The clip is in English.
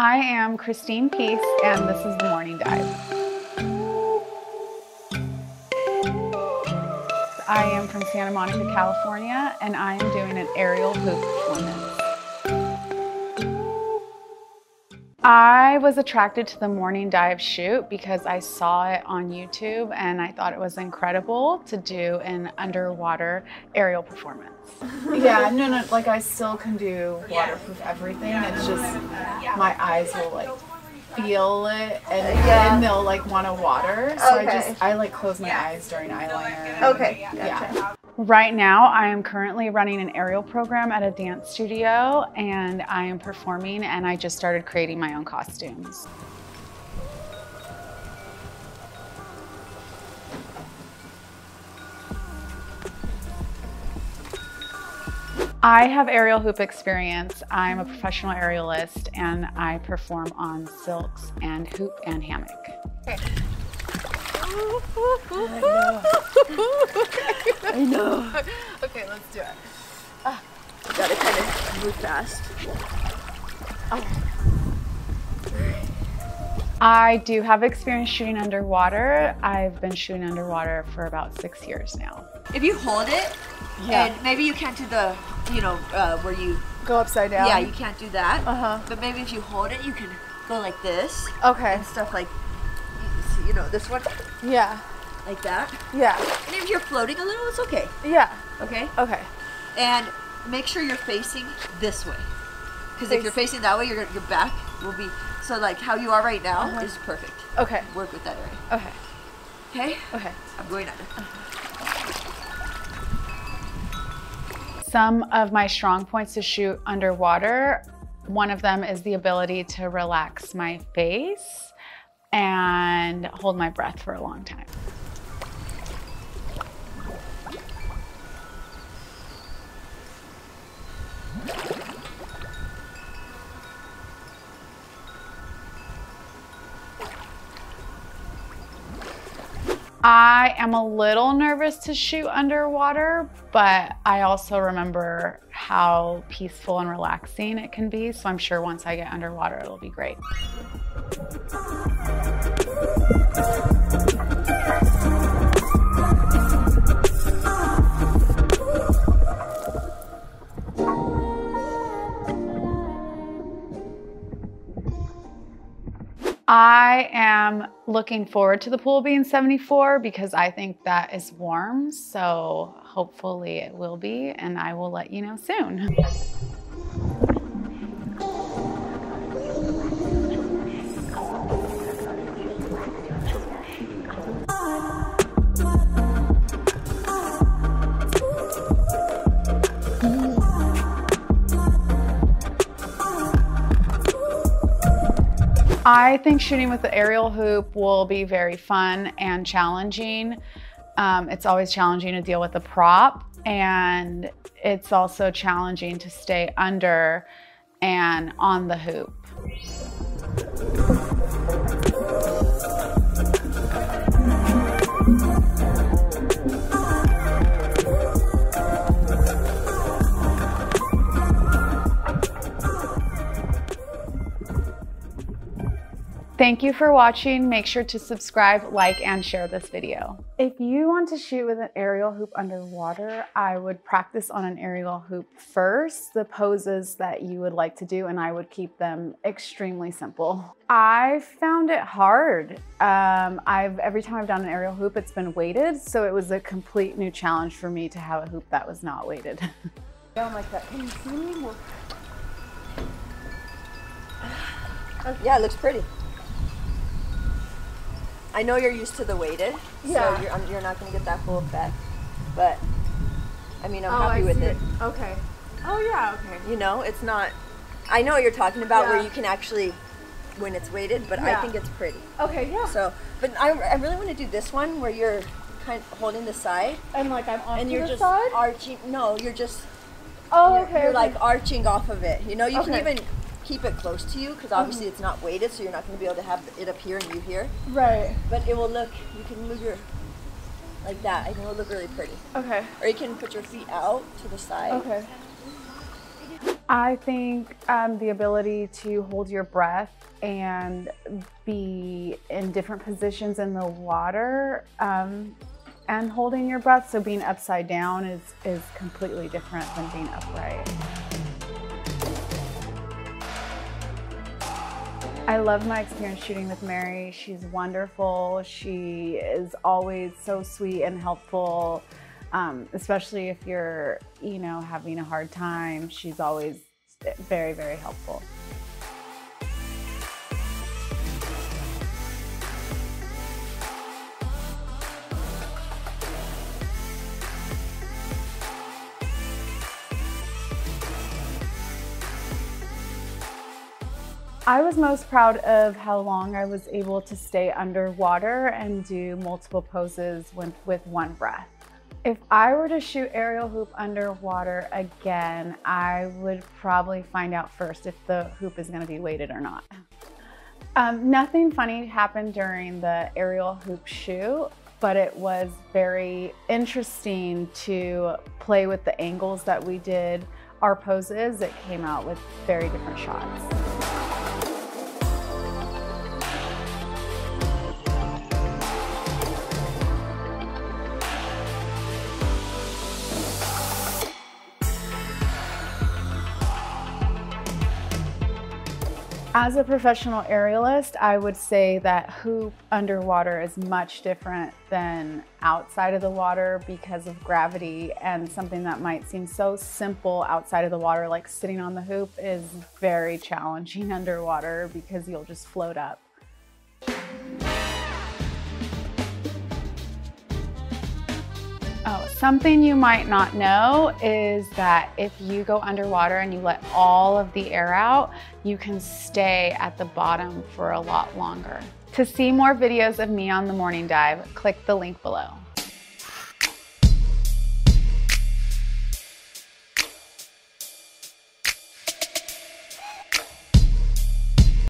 I am Christine Peace, and this is the Morning Dive. I am from Santa Monica, California, and I am doing an aerial hoop performance. I was attracted to the morning dive shoot because I saw it on YouTube and I thought it was incredible to do an underwater aerial performance. yeah, no, no, like I still can do waterproof everything. It's just my eyes will like feel it and Yeah. then they'll like want to water. So I just, I like close my eyes during eyeliner. Okay, Yeah. Right now, I am currently running an aerial program at a dance studio and I am performing and I just started creating my own costumes. I have aerial hoop experience. I'm a professional aerialist and I perform on silks and hoop and hammock. I know. Okay, let's do it. You gotta kind of move fast. I do have experience shooting underwater. I've been shooting underwater for about six years now. If you hold it, Yeah. and maybe you can't do the, you know, uh, where you, Go upside down. yeah, you can't do that. Uh-huh. But maybe if you hold it, you can go like this Okay. and stuff like, you know, this one, Yeah. like that. Yeah. And if you're floating a little, it's okay. Yeah. Okay. Okay. And make sure you're facing this way, because if you're facing that way, your your back will be so like how you are right now Uh-huh. is perfect. Okay. Work with that area. Okay. Okay. Okay. I'm going under. Some of my strong points to shoot underwater, one of them is the ability to relax my face and hold my breath for a long time. I am a little nervous to shoot underwater, but I also remember how peaceful and relaxing it can be. So I'm sure once I get underwater, it'll be great. I am looking forward to the pool being 74 because I think that is warm. So hopefully it will be, and I will let you know soon. I think shooting with the aerial hoop will be very fun and challenging. Um, it's always challenging to deal with the prop, and it's also challenging to stay under and on the hoop. Thank you for watching. Make sure to subscribe, like, and share this video. If you want to shoot with an aerial hoop underwater, I would practice on an aerial hoop first, the poses that you would like to do, and I would keep them extremely simple. I found it hard. Um, I've every time I've done an aerial hoop, it's been weighted, so it was a complete new challenge for me to have a hoop that was not weighted. Down like that. Can you see me? Yeah, it looks pretty. I know you're used to the weighted, Yeah. so you're, um, you're not going to get that full effect. But, I mean, I'm Oh, happy I with see it. Okay. Oh yeah. Okay. You know, it's not. I know what you're talking about where you can actually, when it's weighted, but I think it's pretty. Okay. Yeah. So, but I, I really want to do this one where you're kind of holding the side and like I'm on and you're just side. arching. No, you're just Oh, you're, okay. you're okay. like arching off of it. You know, you can even keep it close to you because obviously it's not weighted, so you're not going to be able to have it up here and you here. right. But it will look. You can move your like that. I think it'll look really pretty. Okay. Or you can put your feet out to the side. Okay. I think um, the ability to hold your breath and be in different positions in the water um, and holding your breath. So being upside down is, is completely different than being upright. I love my experience shooting with Mary. She's wonderful. She is always so sweet and helpful um, especially if you're, you know, having a hard time. She's always very, very helpful. I was most proud of how long I was able to stay underwater and do multiple poses with, with one breath. If I were to shoot aerial hoop underwater again, I would probably find out first if the hoop is gonna be weighted or not. Um, nothing funny happened during the aerial hoop shoot, but it was very interesting to play with the angles that we did our poses. It came out with very different shots. As a professional aerialist, I would say that hoop underwater is much different than outside of the water because of gravity and something that might seem so simple outside of the water, like sitting on the hoop, is very challenging underwater because you'll just float up. Something you might not know is that if you go underwater and you let all of the air out, you can stay at the bottom for a lot longer. To see more videos of me on the morning dive, click the link below.